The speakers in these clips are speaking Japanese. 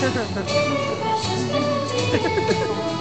ハハハハ!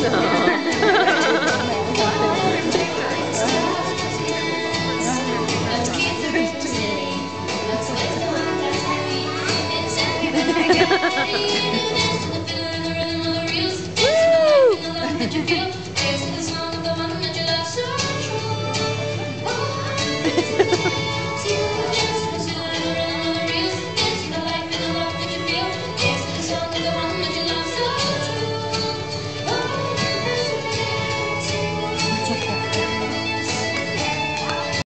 Awesome.